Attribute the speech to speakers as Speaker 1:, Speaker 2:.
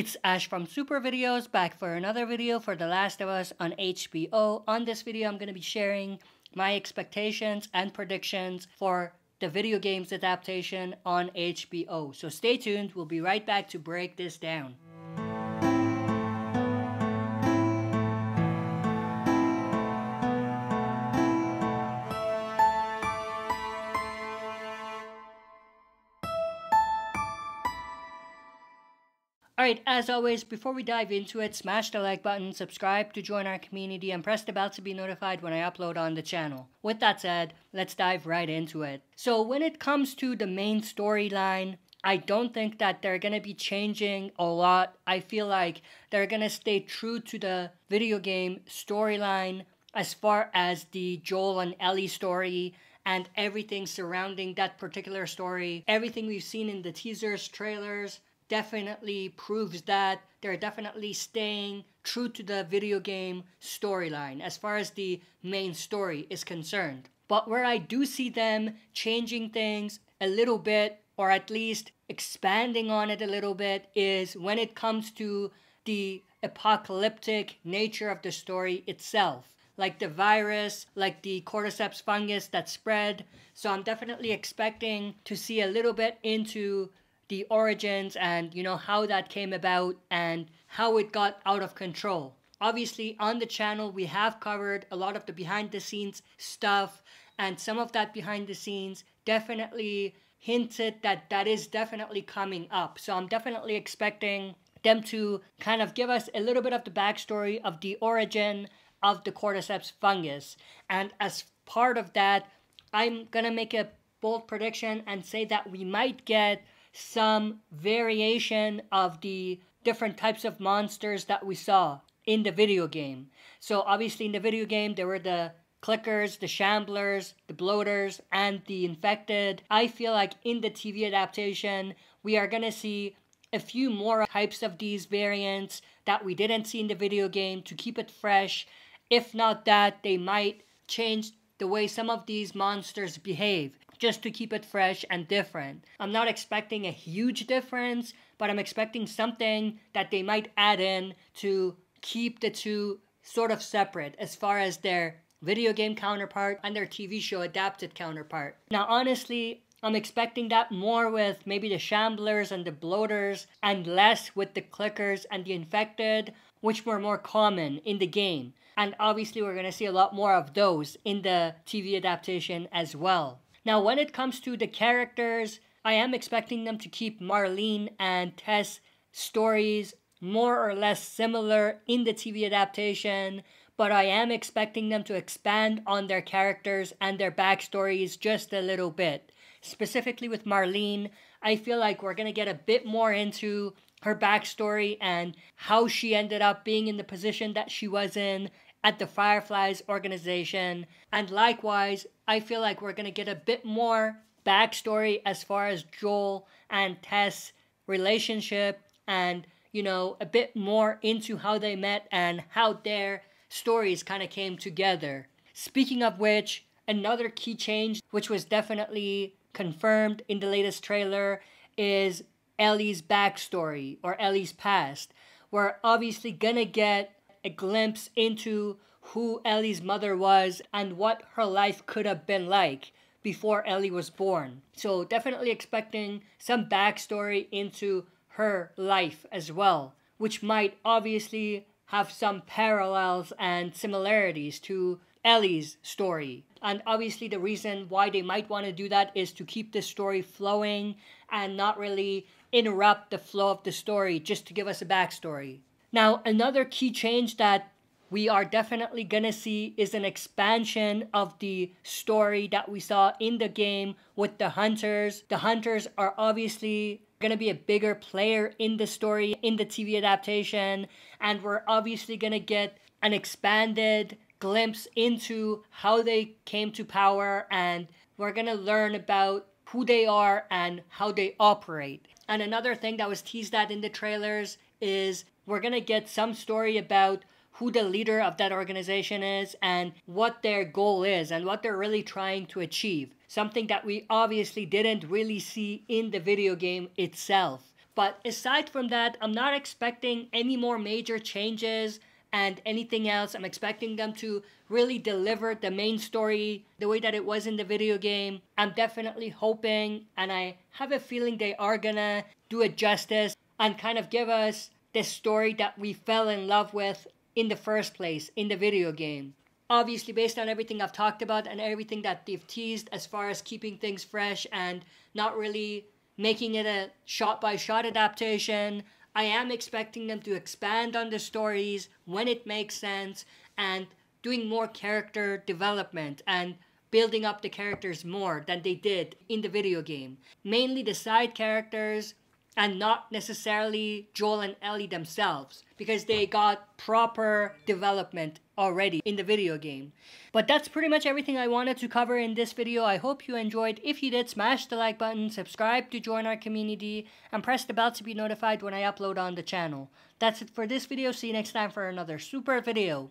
Speaker 1: It's Ash from Super Videos back for another video for The Last of Us on HBO. On this video, I'm going to be sharing my expectations and predictions for the video games adaptation on HBO. So stay tuned, we'll be right back to break this down. Alright, as always, before we dive into it, smash the like button, subscribe to join our community, and press the bell to be notified when I upload on the channel. With that said, let's dive right into it. So when it comes to the main storyline, I don't think that they're gonna be changing a lot. I feel like they're gonna stay true to the video game storyline as far as the Joel and Ellie story and everything surrounding that particular story. Everything we've seen in the teasers, trailers, definitely proves that they're definitely staying true to the video game storyline as far as the main story is concerned. But where I do see them changing things a little bit, or at least expanding on it a little bit, is when it comes to the apocalyptic nature of the story itself. Like the virus, like the cordyceps fungus that spread. So I'm definitely expecting to see a little bit into the origins and you know how that came about and how it got out of control. Obviously on the channel we have covered a lot of the behind the scenes stuff and some of that behind the scenes definitely hinted that that is definitely coming up. So I'm definitely expecting them to kind of give us a little bit of the backstory of the origin of the cordyceps fungus. And as part of that, I'm gonna make a bold prediction and say that we might get some variation of the different types of monsters that we saw in the video game. So obviously in the video game there were the clickers, the shamblers, the bloaters, and the infected. I feel like in the TV adaptation we are gonna see a few more types of these variants that we didn't see in the video game to keep it fresh. If not that, they might change the way some of these monsters behave just to keep it fresh and different. I'm not expecting a huge difference, but I'm expecting something that they might add in to keep the two sort of separate as far as their video game counterpart and their TV show adapted counterpart. Now, honestly, I'm expecting that more with maybe the shamblers and the bloaters and less with the clickers and the infected, which were more common in the game. And obviously, we're gonna see a lot more of those in the TV adaptation as well. Now, when it comes to the characters, I am expecting them to keep Marlene and Tess stories more or less similar in the TV adaptation, but I am expecting them to expand on their characters and their backstories just a little bit. Specifically with Marlene, I feel like we're gonna get a bit more into her backstory and how she ended up being in the position that she was in at the Fireflies organization. And likewise, I feel like we're going to get a bit more backstory as far as Joel and Tess' relationship and, you know, a bit more into how they met and how their stories kind of came together. Speaking of which, another key change, which was definitely confirmed in the latest trailer, is Ellie's backstory or Ellie's past. We're obviously gonna get a glimpse into who Ellie's mother was and what her life could have been like before Ellie was born. So definitely expecting some backstory into her life as well, which might obviously have some parallels and similarities to Ellie's story. And obviously, the reason why they might want to do that is to keep the story flowing and not really interrupt the flow of the story just to give us a backstory. Now, another key change that we are definitely gonna see is an expansion of the story that we saw in the game with the hunters. The hunters are obviously gonna be a bigger player in the story in the TV adaptation, and we're obviously gonna get an expanded glimpse into how they came to power, and we're gonna learn about who they are and how they operate. And another thing that was teased at in the trailers is we're going to get some story about who the leader of that organization is and what their goal is and what they're really trying to achieve. Something that we obviously didn't really see in the video game itself. But aside from that, I'm not expecting any more major changes and anything else. I'm expecting them to really deliver the main story the way that it was in the video game. I'm definitely hoping and I have a feeling they are gonna do it justice and kind of give us the story that we fell in love with in the first place in the video game. Obviously, based on everything I've talked about and everything that they've teased as far as keeping things fresh and not really making it a shot by shot adaptation, I am expecting them to expand on the stories when it makes sense and doing more character development and building up the characters more than they did in the video game. Mainly the side characters and not necessarily Joel and Ellie themselves because they got proper development already in the video game. But that's pretty much everything I wanted to cover in this video. I hope you enjoyed. If you did, smash the like button, subscribe to join our community, and press the bell to be notified when I upload on the channel. That's it for this video. See you next time for another super video.